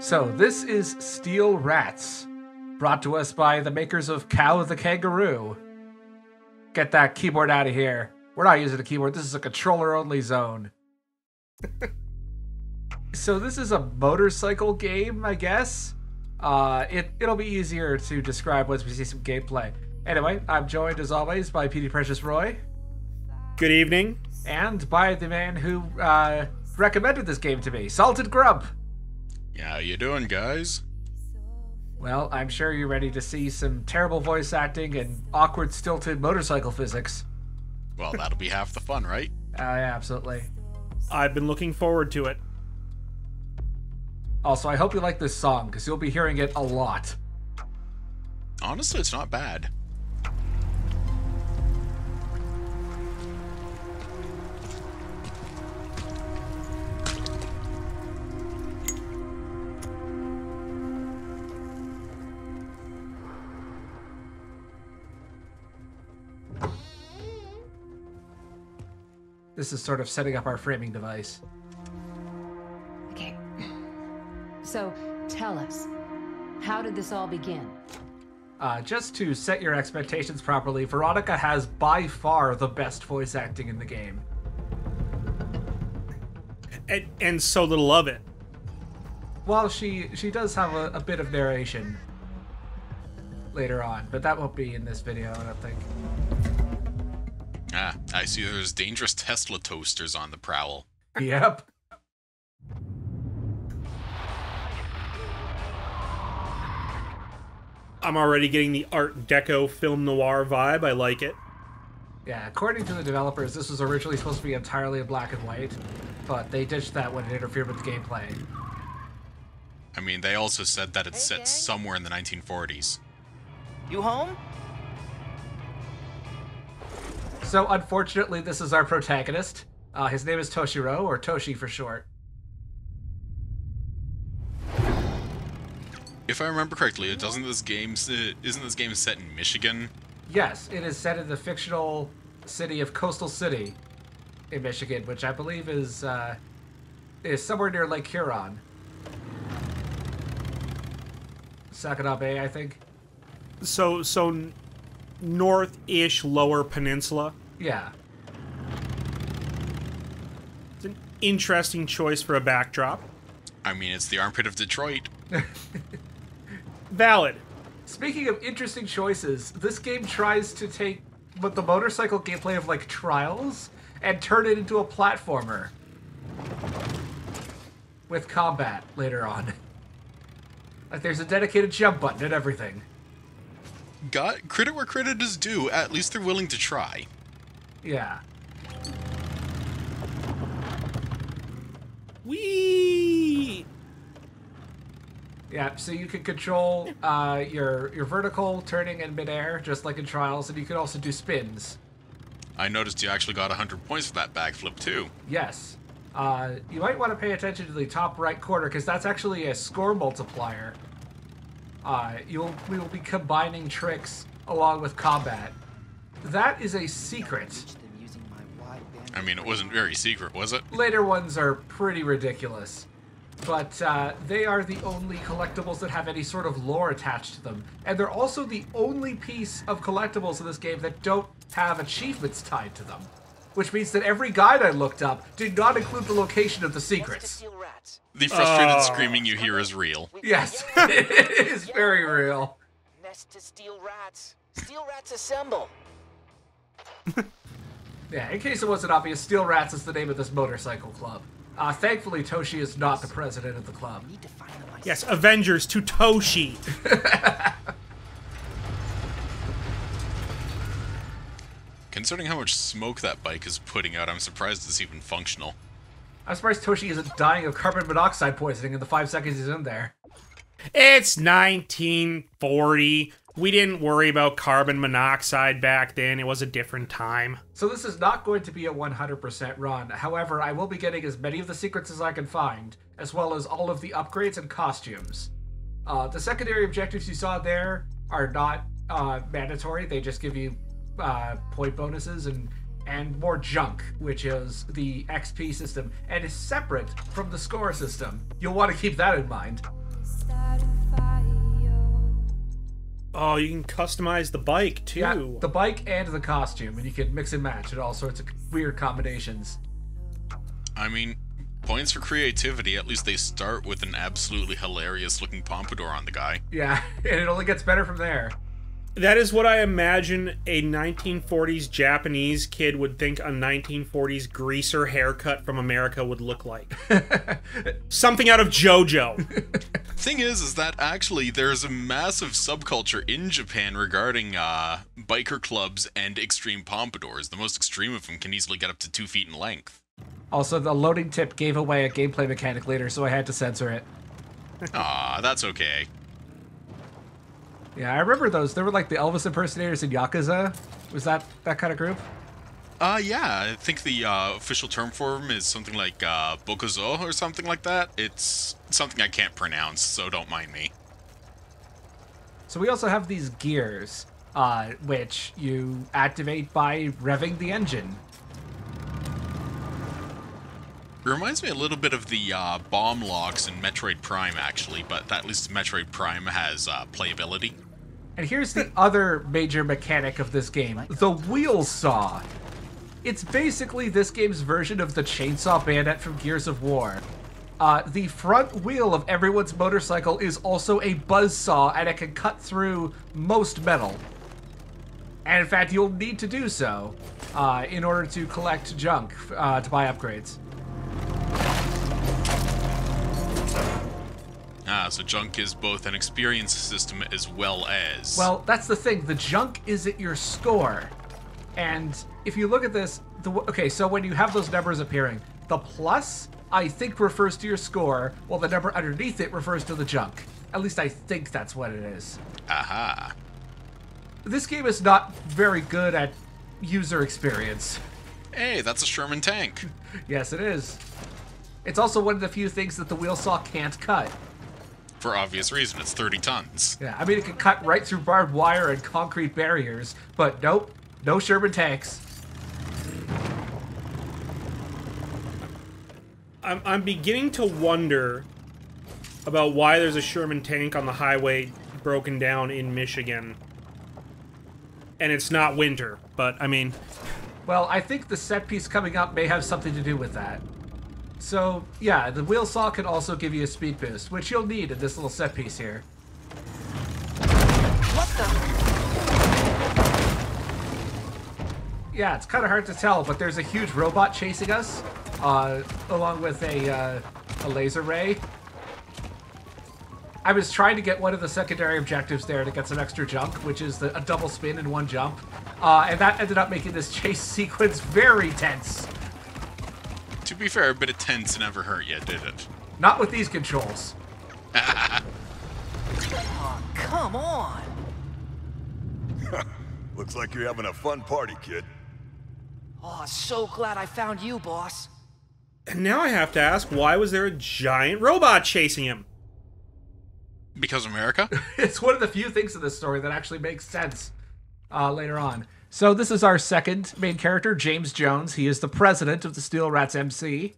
So, this is Steel Rats, brought to us by the makers of Kao the Kangaroo. Get that keyboard out of here. We're not using a keyboard, this is a controller only zone. so, this is a motorcycle game, I guess. Uh, it, it'll be easier to describe once we see some gameplay. Anyway, I'm joined as always by PD Precious Roy. Good evening. And by the man who uh, recommended this game to me, Salted Grump. Yeah, how you doing, guys? Well, I'm sure you're ready to see some terrible voice acting and awkward, stilted motorcycle physics. Well, that'll be half the fun, right? Uh, yeah, absolutely. I've been looking forward to it. Also, I hope you like this song, because you'll be hearing it a lot. Honestly, it's not bad. This is sort of setting up our framing device. Okay. So, tell us, how did this all begin? Uh, just to set your expectations properly, Veronica has by far the best voice acting in the game. And, and so little of it. Well, she she does have a, a bit of narration later on, but that won't be in this video, I don't think. Ah, I see there's dangerous Tesla toasters on the prowl. Yep. I'm already getting the Art Deco film noir vibe. I like it. Yeah, according to the developers, this was originally supposed to be entirely in black and white, but they ditched that when it interfered with the gameplay. I mean, they also said that it's set somewhere in the 1940s. You home? So, unfortunately, this is our protagonist. Uh, his name is Toshiro, or Toshi for short. If I remember correctly, doesn't this game isn't this game set in Michigan? Yes, it is set in the fictional city of Coastal City in Michigan, which I believe is uh, is somewhere near Lake Huron. Saginaw Bay, I think. So, so n- north-ish lower peninsula. Yeah. It's an interesting choice for a backdrop. I mean, it's the armpit of Detroit. Valid. Speaking of interesting choices, this game tries to take but the motorcycle gameplay of like Trials and turn it into a platformer with combat later on. Like there's a dedicated jump button and everything. Got credit where credit is due. At least they're willing to try. Yeah. Wee. Yeah, so you can control uh, your your vertical turning in midair, just like in Trials, and you can also do spins. I noticed you actually got 100 points for that backflip too. Yes. Uh, you might want to pay attention to the top right corner because that's actually a score multiplier. Uh, you'll we will be combining tricks along with combat. That is a secret. Them using my wide band. I mean, it wasn't very secret, was it? Later ones are pretty ridiculous, but uh, they are the only collectibles that have any sort of lore attached to them, and they're also the only piece of collectibles in this game that don't have achievements tied to them. Which means that every guide I looked up did not include the location of the secrets. The frustrated Oh. screaming you hear is real. Yes, it is very real. Nest to steel rats. Steel rats assemble. Yeah, in case it wasn't obvious, Steel Rats is the name of this motorcycle club. Uh, thankfully, Toshi is not the president of the club. Need to find them myself. Yes, Avengers to Toshi. Considering how much smoke that bike is putting out, I'm surprised it's even functional. I'm surprised Toshi isn't dying of carbon monoxide poisoning in the five seconds he's in there. It's 1940. We didn't worry about carbon monoxide back then. It was a different time. So this is not going to be a 100% run. However, I will be getting as many of the secrets as I can find, as well as all of the upgrades and costumes. Uh, the secondary objectives you saw there are not uh, mandatory. They just give you uh, point bonuses and and more junk, which is the XP system, and is separate from the score system. You'll want to keep that in mind. Oh, you can customize the bike too. Yeah, the bike and the costume, and you can mix and match and all sorts of weird combinations. I mean, points for creativity. At least they start with an absolutely hilarious looking pompadour on the guy. Yeah, and it only gets better from there. That is what I imagine a 1940s Japanese kid would think a 1940s greaser haircut from America would look like. Something out of JoJo. Thing is, is that actually there's a massive subculture in Japan regarding uh, biker clubs and extreme pompadours. The most extreme of them can easily get up to two feet in length. Also, the loading tip gave away a gameplay mechanic later, so I had to censor it. Ah, that's okay. Yeah, I remember those. There were like the Elvis impersonators in Yakuza. Was that that kind of group? Uh, yeah, I think the uh, official term for them is something like uh, bokuzo or something like that. It's something I can't pronounce, so don't mind me. So we also have these gears, uh, which you activate by revving the engine. It reminds me a little bit of the uh, bomb locks in Metroid Prime, actually, but at least Metroid Prime has uh, playability. And here's the other major mechanic of this game the wheel saw. It's basically this game's version of the chainsaw bayonet from Gears of War. Uh, the front wheel of everyone's motorcycle is also a buzz saw, and it can cut through most metal. And in fact, you'll need to do so uh, in order to collect junk uh, to buy upgrades. So junk is both an experience system as well as. Well, that's the thing. The junk is at your score. And if you look at this, the, okay, so when you have those numbers appearing, the plus, I think, refers to your score, while the number underneath it refers to the junk. At least I think that's what it is. aha. This game is not very good at user experience. Hey, that's a Sherman tank. Yes, it is. It's also one of the few things that the wheel saw can't cut. For obvious reason, it's 30 tons. Yeah, I mean, it can cut right through barbed wire and concrete barriers, but nope, no Sherman tanks. I'm, I'm beginning to wonder about why there's a Sherman tank on the highway broken down in Michigan. And it's not winter, but I mean, Well, I think the set piece coming up may have something to do with that. So, yeah, the wheel saw can also give you a speed boost, which you'll need in this little set piece here. What the? Yeah, it's kind of hard to tell, but there's a huge robot chasing us, uh, along with a, uh, a laser ray. I was trying to get one of the secondary objectives there to get some extra junk, which is the, a double spin and one jump. Uh, and that ended up making this chase sequence very tense. To be fair, a bit of tense never hurt you, did it? Not with these controls. Oh, come on. Looks like you're having a fun party, kid. Oh, so glad I found you, boss. and now I have to ask, why was there a giant robot chasing him? Because America? it's one of the few things in this story that actually makes sense uh, later on. So this is our second main character, James Jones. He is the president of the Steel Rats MC,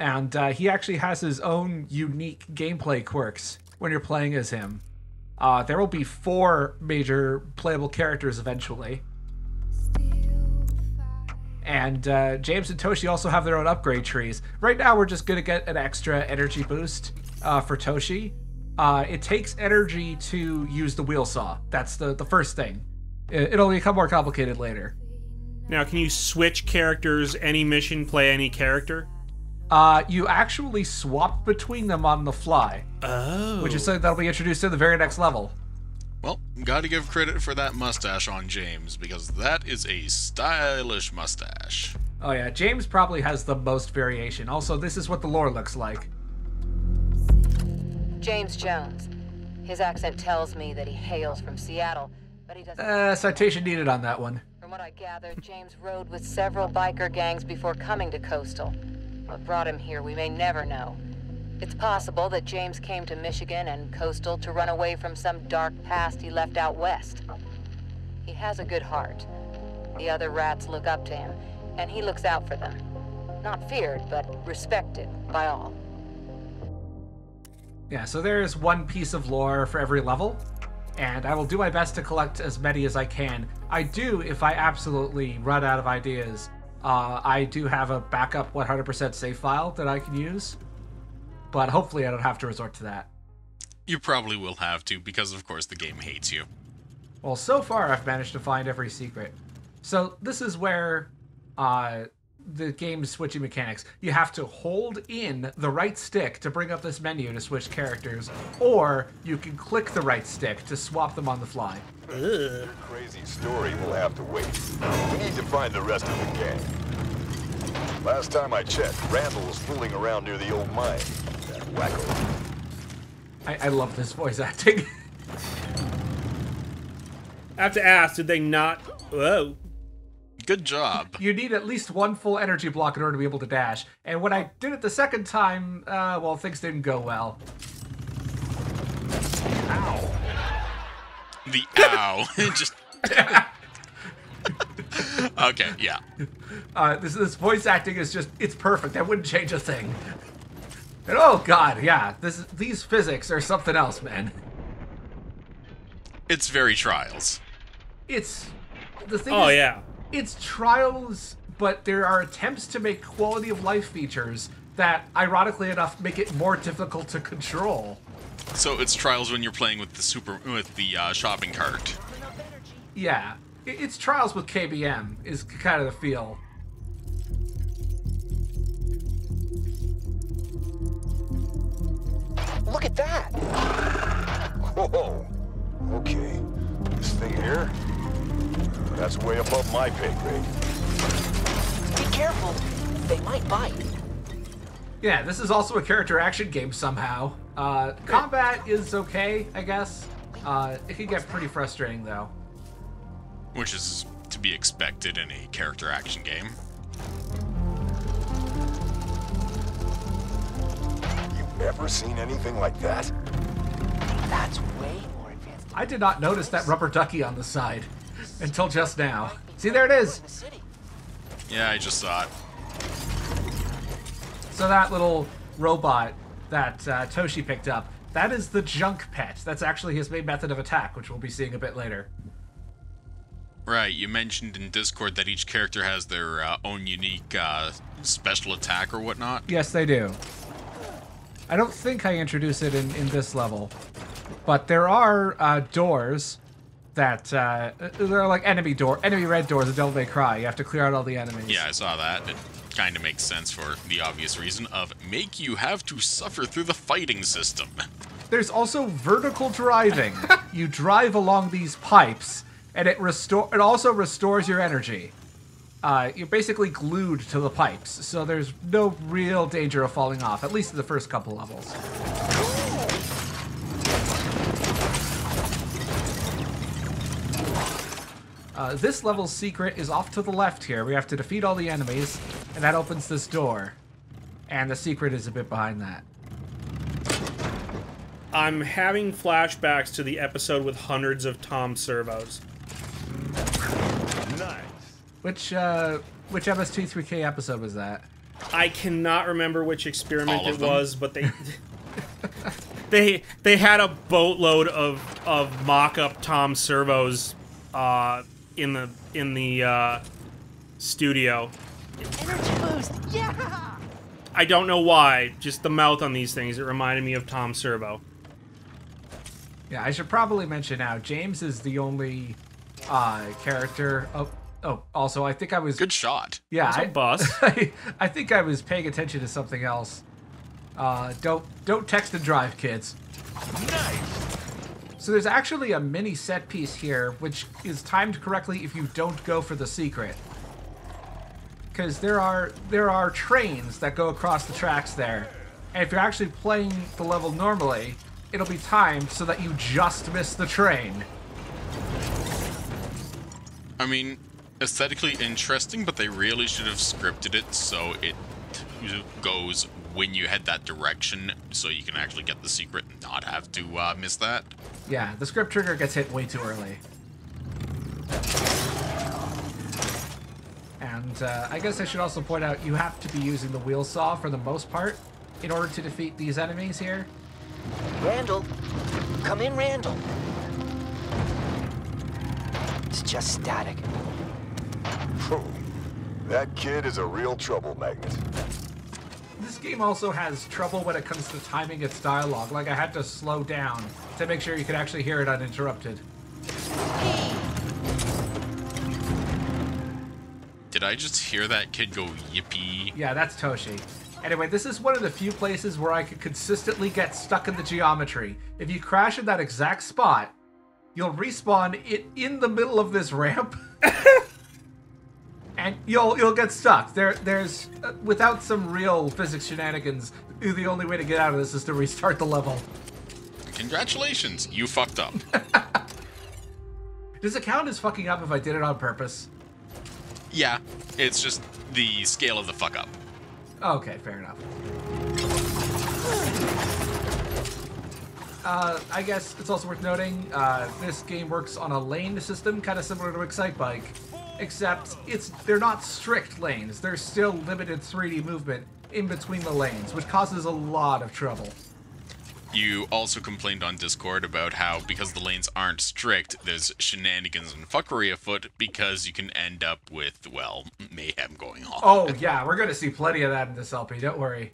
and uh, he actually has his own unique gameplay quirks when you're playing as him. Uh, there will be four major playable characters eventually. And uh, James and Toshi also have their own upgrade trees. Right now, we're just going to get an extra energy boost uh, for Toshi. Uh, it takes energy to use the wheel saw. That's the, the first thing. It, it'll become more complicated later. Now, can you switch characters, any mission, play any character? Uh, you actually swap between them on the fly, Oh. which is something that'll be introduced in the very next level. Well, gotta give credit for that mustache on James, because that is a stylish mustache. Oh yeah, James probably has the most variation. Also, this is what the lore looks like. James Jones. His accent tells me that he hails from Seattle, but he doesn't. Uh, citation needed on that one. From what I gather, James rode with several biker gangs before coming to Coastal. What brought him here, we may never know. It's possible that James came to Michigan and Coastal to run away from some dark past he left out west. He has a good heart. The other rats look up to him, and he looks out for them. Not feared, but respected by all. Yeah, so there's one piece of lore for every level. And I will do my best to collect as many as I can. I do, if I absolutely run out of ideas, uh, I do have a backup 100% save file that I can use, but hopefully I don't have to resort to that. You probably will have to, because of course the game hates you. Well, so far I've managed to find every secret. So this is where uh, the game's switching mechanics. You have to hold in the right stick to bring up this menu to switch characters, or you can click the right stick to swap them on the fly. Your crazy story will have to wait. We need to find the rest of the gang. Last time I checked, Randall was fooling around near the old mine. That wacko. I, I love this voice acting. I have to ask, did they not? Whoa. Good job. you need at least one full energy block in order to be able to dash. And when I did it the second time, uh, well, things didn't go well. The ow. Just. okay, yeah. Uh, this this voice acting is just it's perfect. I wouldn't change a thing. And oh god, yeah, this these physics are something else, man. It's very trials. It's the thing. Oh is, yeah. It's trials, but there are attempts to make quality of life features that, ironically enough, make it more difficult to control. So it's trials when you're playing with the super with the uh, shopping cart. Yeah, it's trials with KBM is kind of the feel. Look at that! Whoa. Okay. This thing here? That's way above my pay grade. Be careful. They might bite. Yeah, this is also a character action game somehow. Uh, combat is okay, I guess. Uh, it can get pretty frustrating though. which is to be expected in a character action game. You ever seen anything like that? That's way more advanced. I did not notice that rubber ducky on the side until just now. See, there it is. In the city. Yeah, I just saw it. So that little robot that uh, Toshi picked up, that is the junk pet. That's actually his main method of attack, which we'll be seeing a bit later. Right, you mentioned in Discord that each character has their uh, own unique uh, special attack or whatnot. Yes, they do. I don't think I introduce it in, in this level, but there are uh, doors that uh, they're like enemy door, enemy red doors in Devil May Cry. You have to clear out all the enemies. Yeah, I saw that. It kind of makes sense for the obvious reason of make you have to suffer through the fighting system. There's also vertical driving. you drive along these pipes, and it restore. It also restores your energy. Uh, you're basically glued to the pipes, so there's no real danger of falling off. At least in the first couple levels. Uh, this level's secret is off to the left here. We have to defeat all the enemies, and that opens this door. And the secret is a bit behind that. I'm having flashbacks to the episode with hundreds of Tom servos. Nice. Which uh which MST3K episode was that? I cannot remember which experiment it them? was, but they they they had a boatload of of mock-up Tom servos uh, in the in the uh, studio. Energy boost! Yeah! I don't know why, just the mouth on these things. It reminded me of Tom Servo. Yeah, I should probably mention now. James is the only uh character. Oh, oh. Also, I think I was. Good shot. Yeah, What's up, I, boss? I, I think I was paying attention to something else. Uh, don't don't text and drive, kids. Nice. So there's actually a mini set piece here, which is timed correctly if you don't go for the secret. Because there are there are trains that go across the tracks there, and if you're actually playing the level normally, it'll be timed so that you just miss the train. I mean, aesthetically interesting, but they really should have scripted it so it goes when you head that direction, so you can actually get the secret and not have to uh, miss that. Yeah, the script trigger gets hit way too early. And uh, I guess I should also point out you have to be using the wheel saw for the most part in order to defeat these enemies here. Randall! Come in, Randall! It's just static. That kid is a real trouble magnet. This game also has trouble when it comes to timing its dialogue. Like I had to slow down to make sure you could actually hear it uninterrupted. Did I just hear that kid go yippee? Yeah, that's Toshi. Anyway, this is one of the few places where I could consistently get stuck in the geometry. If you crash in that exact spot, you'll respawn it in the middle of this ramp. and you'll you'll get stuck. There there's uh, without some real physics shenanigans, the only way to get out of this is to restart the level. Congratulations, you fucked up. Does it count as fucking up if I did it on purpose? yeah, it's just the scale of the fuck up. Okay, fair enough. Uh, I guess it's also worth noting uh, this game works on a lane system, kind of similar to Excitebike, except it's they're not strict lanes. There's still limited 3D movement in between the lanes, which causes a lot of trouble. You also complained on Discord about how because the lanes aren't strict, there's shenanigans and fuckery afoot because you can end up with, well, mayhem going on. Oh yeah, we're gonna see plenty of that in this LP. Don't worry.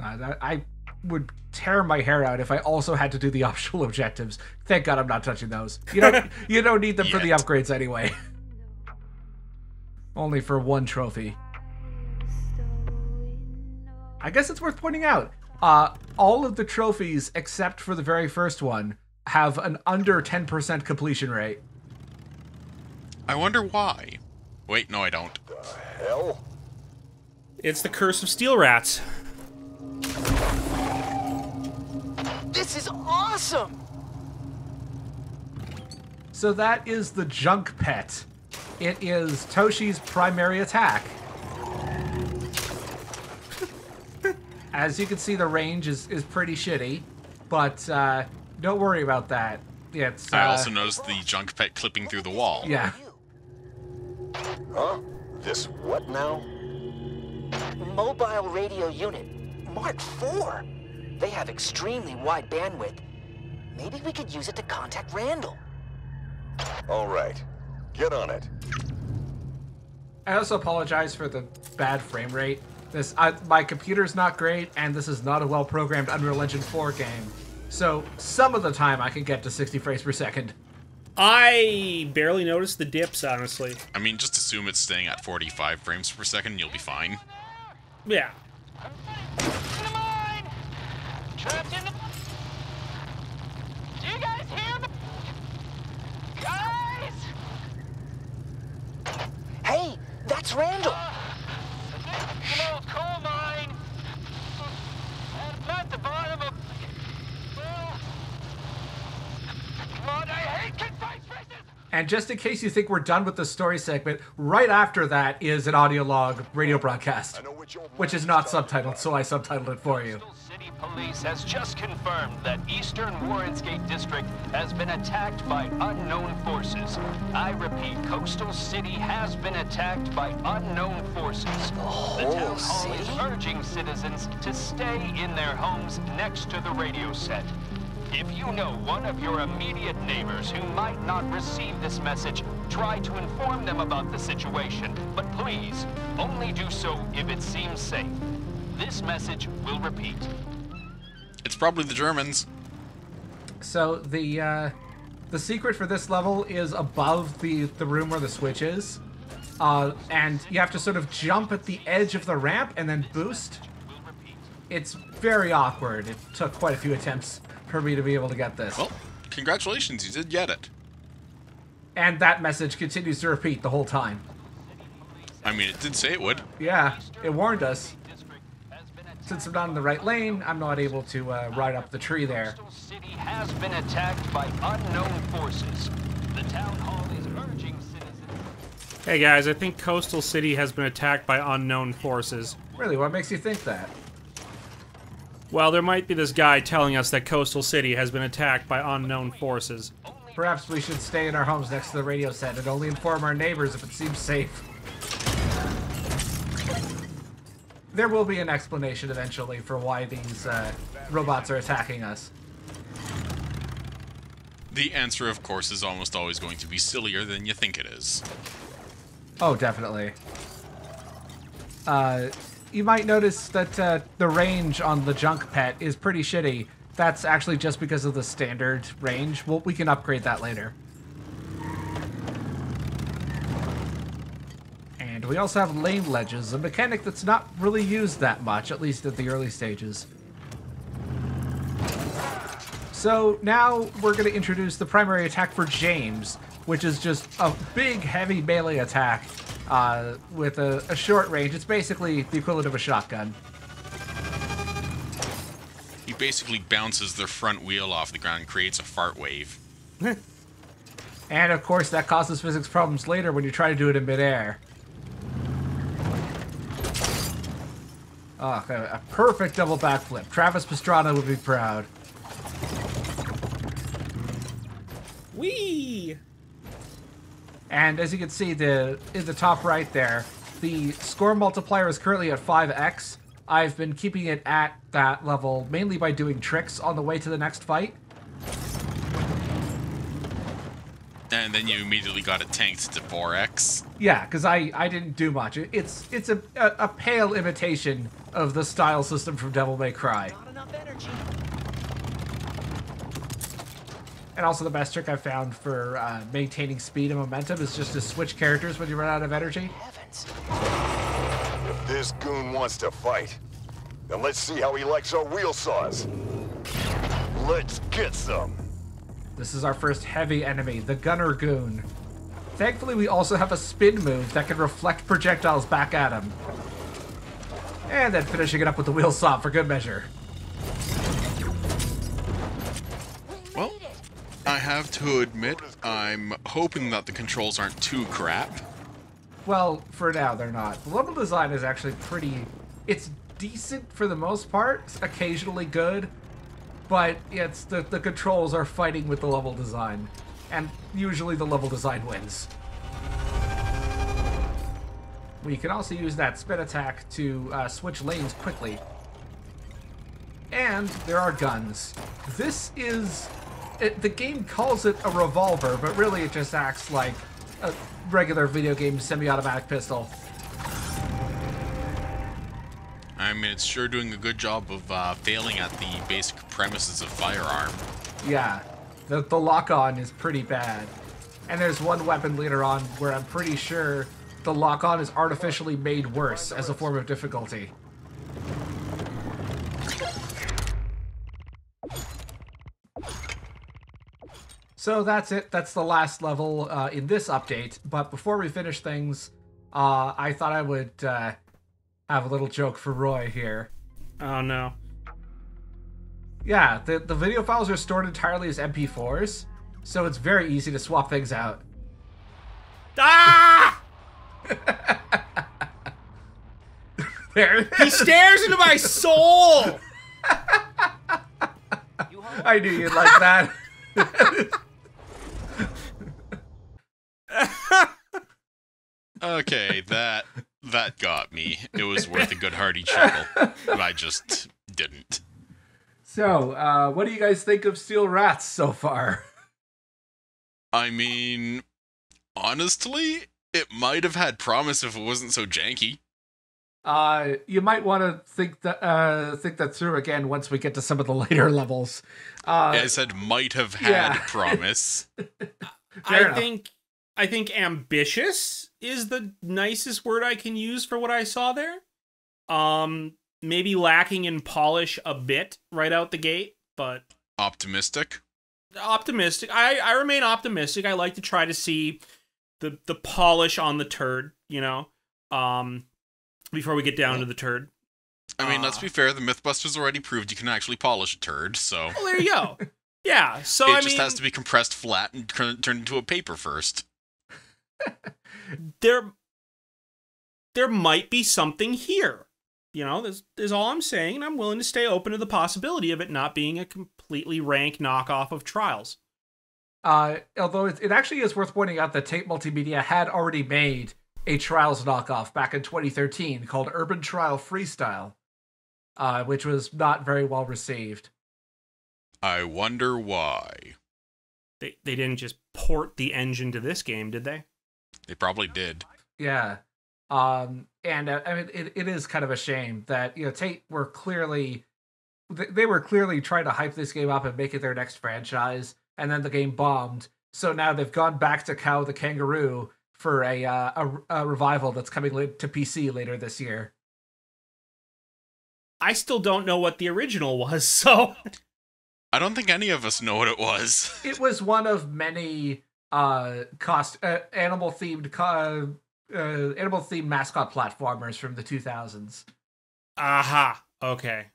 Uh, that, I would tear my hair out if I also had to do the optional objectives. Thank God I'm not touching those. You don't you don't need them for the upgrades anyway. Only for one trophy. I guess it's worth pointing out. Uh, all of the trophies except for the very first one have an under 10% completion rate. I wonder why. Wait, no, I don't. Hell? It's the curse of steel rats. This is awesome! So that is the junk pet. It is Toshi's primary attack. As you can see, the range is, is pretty shitty, but uh, don't worry about that. It's uh, I also noticed the junk pet clipping through the wall. yeah. Huh? This what now? Mobile radio unit. Mark IV. They have extremely wide bandwidth. Maybe we could use it to contact Randall. All right. Get on it. I also apologize for the bad frame rate. This I, my computer's not great, and this is not a well-programmed Unreal Engine 4 game. So some of the time I can get to 60 frames per second. I barely noticed the dips, honestly. I mean, just assume it's staying at 45 frames per second and you'll be fine. Yeah. In the mine! Trapped in the... Do you guys hear me? Guys! Hey, that's Randall! An old coal mine! And I'm at the bottom of... Well... God, I hate concise spaces! And just in case you think we're done with the story segment, right after that is an audio log radio broadcast, I know what your which is not subtitled, so I subtitled it for you. City Police has just confirmed that Eastern Warrensgate District has been attacked by unknown forces. I repeat, Coastal City has been attacked by unknown forces. The, whole town hall is urging citizens to stay in their homes next to the radio set. If you know one of your immediate neighbors who might not receive this message, try to inform them about the situation. But please, only do so if it seems safe. This message will repeat. It's probably the Germans. So the uh, the secret for this level is above the the room where the switch is, uh, and you have to sort of jump at the edge of the ramp and then boost. It's very awkward. It took quite a few attempts for me to be able to get this, Well, congratulations, you did get it. and that message continues to repeat the whole time. I mean, it did say it would. Yeah, it warned us. Since I'm not in the right lane, I'm not able to uh, ride up the tree there. City has been attacked by unknown forces. The town hall is urging citizens. Hey guys, I think Coastal City has been attacked by unknown forces. Really, what makes you think that? Well, there might be this guy telling us that Coastal City has been attacked by unknown forces. Perhaps we should stay in our homes next to the radio set and only inform our neighbors if it seems safe. There will be an explanation eventually for why these uh, robots are attacking us. The answer, of course, is almost always going to be sillier than you think it is. Oh, definitely. Uh, you might notice that uh, the range on the junk pet is pretty shitty. That's actually just because of the standard range. Well, we can upgrade that later. And we also have lane ledges, a mechanic that's not really used that much, at least at the early stages. So now we're going to introduce the primary attack for James, which is just a big, heavy melee attack uh, with a, a short range. It's basically the equivalent of a shotgun. He basically bounces the front wheel off the ground and creates a fart wave. And of course, that causes physics problems later when you try to do it in midair. Oh, okay, a perfect double backflip. Travis Pastrana would be proud. Wee! And as you can see, the in the top right there, the score multiplier is currently at 5x. I've been keeping it at that level mainly by doing tricks on the way to the next fight. And then you immediately got it tanked to 4x. Yeah, because I, I didn't do much. It's it's a, a, a pale imitation of the style system from Devil May Cry. Not enough energy. And also the best trick I've found for uh, maintaining speed and momentum is just to switch characters when you run out of energy. Heavens. If this goon wants to fight, then let's see how he likes our wheel saws. Let's get some. This is our first heavy enemy, the Gunner Goon. Thankfully, we also have a spin move that can reflect projectiles back at him. And then finishing it up with the wheel saw for good measure. Well, I have to admit, I'm hoping that the controls aren't too crap. Well, for now, they're not. The level design is actually pretty. It's decent for the most part, occasionally good, but it's the, the controls are fighting with the level design. And usually the level design wins. We can also use that spin attack to uh, switch lanes quickly. And there are guns. This is. It, the game calls it a revolver, but really it just acts like a regular video game semi automatic pistol. I mean, it's sure doing a good job of uh, failing at the basic premises of firearm. Yeah, the, the lock on is pretty bad. And there's one weapon later on where I'm pretty sure the lock on is artificially made worse as a form of difficulty. So that's it. That's the last level uh, in this update. But before we finish things, uh, I thought I would uh, have a little joke for Roy here. Oh no. Yeah, the, the video files are stored entirely as MP4s, so it's very easy to swap things out. Ah! There. He stares into my soul! I knew you'd like that. Okay, that that got me. It was worth a good hearty chuckle. I just didn't. so, uh, what do you guys think of Steel Rats so far? I mean, honestly, it might have had promise if it wasn't so janky. Uh, you might want to think that uh, think that through again once we get to some of the later levels. Uh, I said might have had yeah. promise. I enough. think I think ambitious is the nicest word I can use for what I saw there. Um maybe lacking in polish a bit right out the gate, but Optimistic. optimistic. I I remain optimistic. I like to try to see the the polish on the turd, you know. Um before we get down to the turd. I mean, let's Ah. be fair. The MythBusters already proved you can actually polish a turd, so Well, there you go. Yeah, so it I just mean has to be compressed flat and turned into a paper first. there there might be something here. You know, this is all I'm saying, and I'm willing to stay open to the possibility of it not being a completely rank knockoff of Trials. Uh, although it, it actually is worth pointing out that Tate Multimedia had already made a Trials knockoff back in 2013 called Urban Trial Freestyle, uh, which was not very well received. I wonder why. They they didn't just port the engine to this game, did they? They probably did. Yeah. Um, and uh, I mean, it, it is kind of a shame that you know Tate were clearly they, they were clearly trying to hype this game up and make it their next franchise, and then the game bombed. So now they've gone back to Kao the Kangaroo for a uh, a, a revival that's coming to PC later this year. I still don't know what the original was, so I don't think any of us know what it was. It was one of many uh cost uh, animal themed co- uh, animal themed mascot platformers from the 2000s. aha. Okay.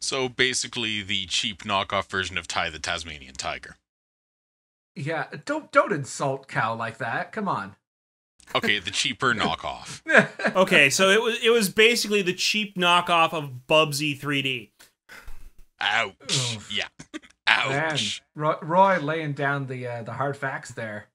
So basically, the cheap knockoff version of Ty the Tasmanian Tiger. Yeah, don't don't insult Kao like that. Come on. Okay, the cheaper knockoff. Okay, so it was it was basically the cheap knockoff of Bubsy 3D. Ouch. Oof. Yeah. Man, Ouch. Roy, Roy laying down the uh, the hard facts there.